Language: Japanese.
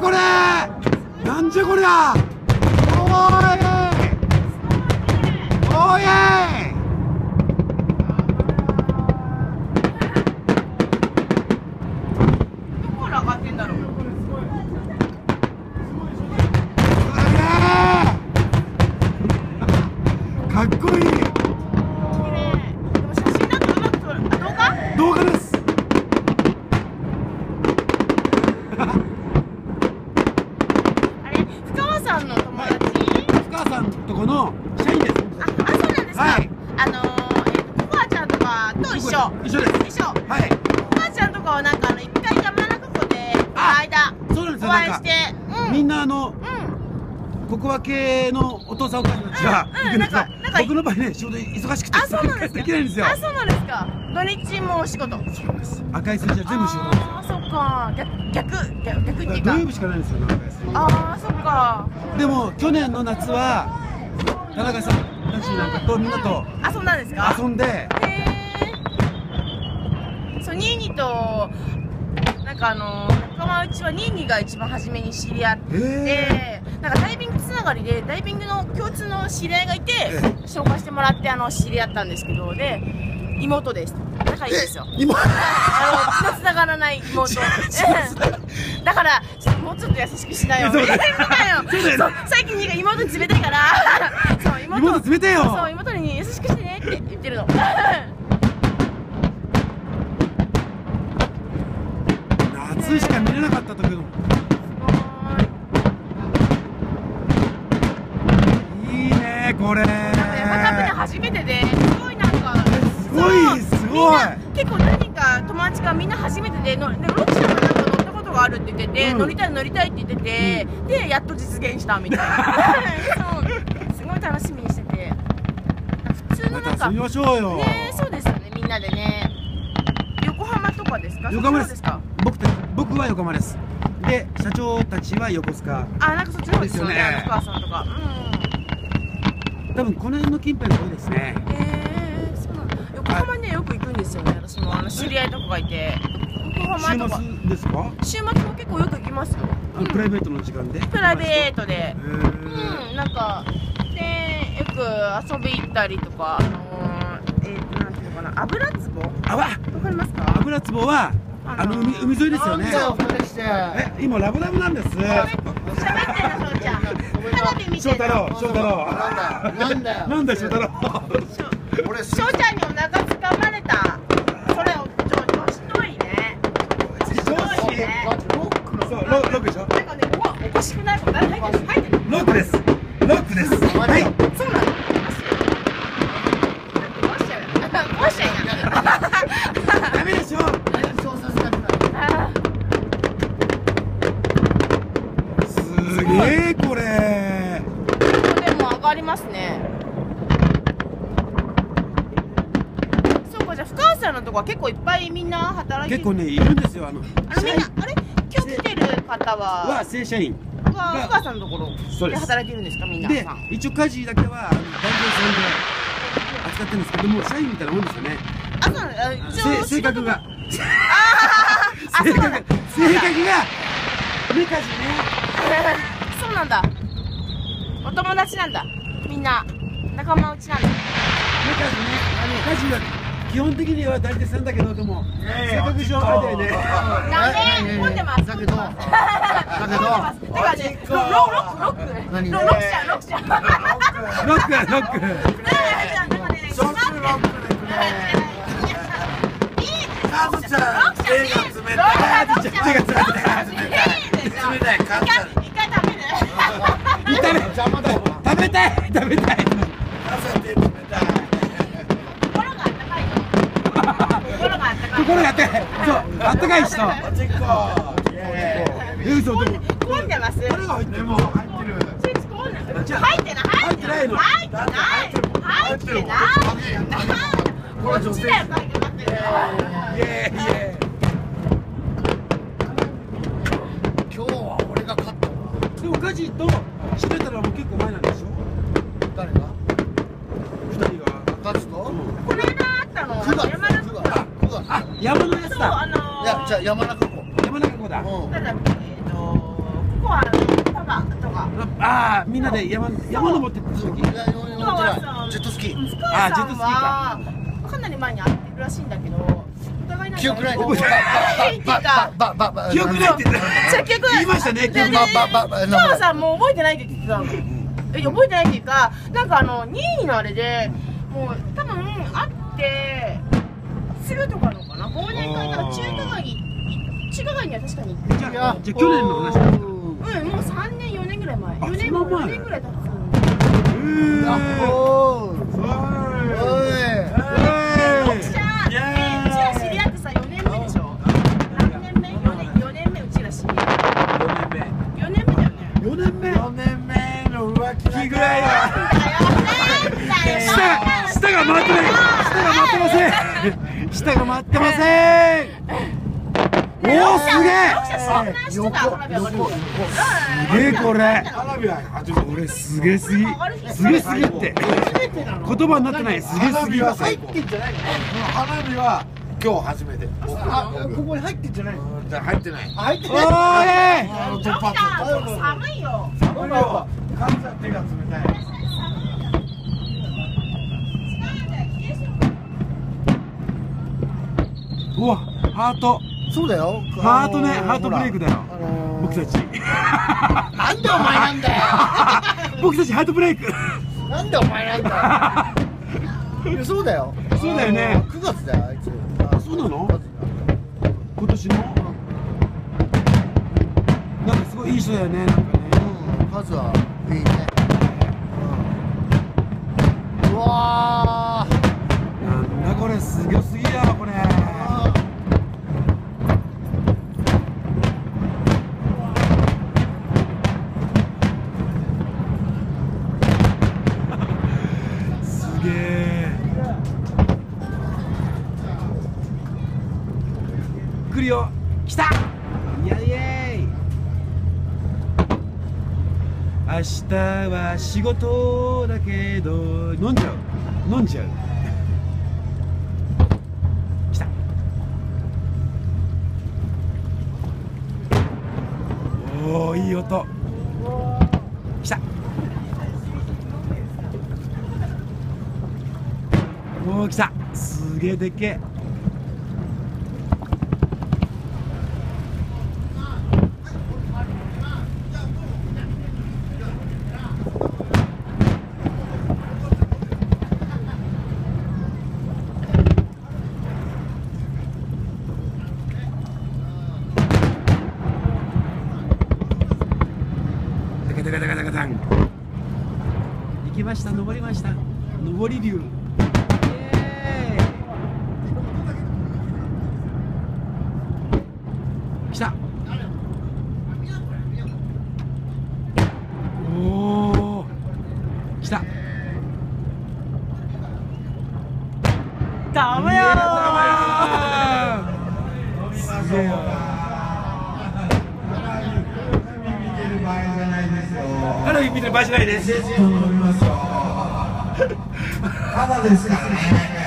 これ。なんじゃこりゃ。おーい。おい。うん。みんなあのうん。ココア系のお父さんお母さんたちがうん。行くんですがなんか僕の場合ね仕事忙しくてあそうなんですか？できないんですよ。あそうなんですか？土日もお仕事。赤い数字は全部仕事あーそっか。逆逆逆逆っていうか。土曜日しかないんですよ赤い数字ああそっか。でも去年の夏は田中さんたちなんかとみんなとあそうなんですか？遊んでへえそうニーニーとかあの仲間内はニーニーが一番初めに知り合ってへなんかダイビングつながりでダイビングの共通の知り合いがいてえ紹介してもらってあの知り合ったんですけどで妹です。仲いいんですよ。今あの血の繋がらない妹。だからもうちょっと優しくしなよ。最近に妹冷たいから。そう妹。妹冷てよ。そう妹に優しくしてねって言ってるのこれ山田船初めてですごいなんかすごい。すごい結構何人か友達がみんな初めてでのでロッチさんがなんか乗ったことがあるって言ってて、うん。乗りたい乗りたいって言ってて、でやっと実現したみたいな。そう。すごい楽しみにしてて。普通のまなんかましょうよ。ねそうですよねみんなでね。横浜とかですか？横浜です。すか？僕た僕は横浜です。で社長たちは横須賀。あなんかそっちの方ですよねですよね。さんとか。うん多分この辺の近辺が多いですね。えー、そう横浜ねよく行くんですよね。私もあの知り合いとかがいて。横浜とか。週末ですか？週末も結構よく行きますよ。プライベートの時間で？プライベートで。へうーんなんかでよく遊び行ったりとかあのー、えー、となんていうのかな。油壺？あわわかりますか？油壺はあの海海沿いですよね。え今ラブラブなんです。喋ってんの翔ちゃん。花火見翔太郎翔太郎。なんだよ。なんだよ。翔太郎。俺翔ちゃんにお腹つかまれた結構いっぱいみんな働いてる結構ねいるんですよあのあのみんなあれ？今日来てる方は？は正社員。は深川さんのところで働いてるんですかみんな？で一応家事だけはあの男性さんで扱ってるんですけども社員みたいなもんですよね。あそうなんだ。あ一応せ性格が。ああ性格そうなんだ。性格が目かじね。そうなんだ。お友達なんだみんな。仲間内なんだ。目かじね。家事は基本的には代理店さんだけどでも性格上あれだよね。ダメ混んでます。だけどだけど混んでます。てかねロロックロック。何？ロロックちゃんロックちゃんロッロックロック。クなんかねショックロックでくれカズちゃん手が冷たいロックちゃん手が冷たい冷たいカズちゃん一回食べる食べたい食べたいあったかい人。あっち行こう。え嘘でも。混んでます誰が入ってるも入ってる入ってない入ってない入ってないの入ってない入ってないこれ女性こっちだよ書いて待ってるイエーイイエ今日は俺が勝ったわーイでも家事と知れたらもう結構前なんでしょ誰が二人が勝つとこの間あったの9月山中9月9月あ山のじゃあ山中湖。山中湖だ。うん。なんだえっとこはパパとか。ああみんなで山山登ってくる時いや読んでないジェットスキー。福川さんはか。なり前に会ってるらしいんだけど記憶ないこうっていうかばばば記憶ないって言ってそう結局言いました。ねででばばば福川さんも覚えてないって言ってたの。え覚えてないっていうかなんかあの任意の。あれでもう多分会ってすぐとかのかな忘年会から中華街に中華街には確かに。行ってじゃあじゃあ去年の話だうんもう3年4年ぐらい前。あ4年そんな前。4年ぐらい経うちら知り合ってさ4年目でしょ。何年目 ?4 年 ,4 年目うちら知り合って4年目だよね。4年目。4年目の浮気気ぐらいは下下下が回ってない。下が回ってません。下が回ってませんおおすげえ。すげえ。これすげえ。すぎすげえ。すぎって言葉になってないすげえ。すぎは入ってんじゃないの花火は今日初めてあここに入ってんじゃない入ってない入ってないーいあの起きた寒いよ寒いよ感謝手が冷たいうわハートそうだよ。ハートねハートブレイクだよ。あのー。僕たち。なんでお前なんだよ。僕たちハートブレイク。なんでお前なんだよ。そうだよ。そうだよね。あの9月だよあいつ。あそうなの？9月に今年の？なんかすごいいい人だよねなんかね。うん数はいいね明日は仕事だけど。飲んじゃう？飲んじゃう？来た。おおいい音。来た。おお来た。すげえでっけえダカダカダカダカダン行きました登りました。登り竜来た。おお来た。ダメよすげえ花火見てる場合じゃないねただですからね。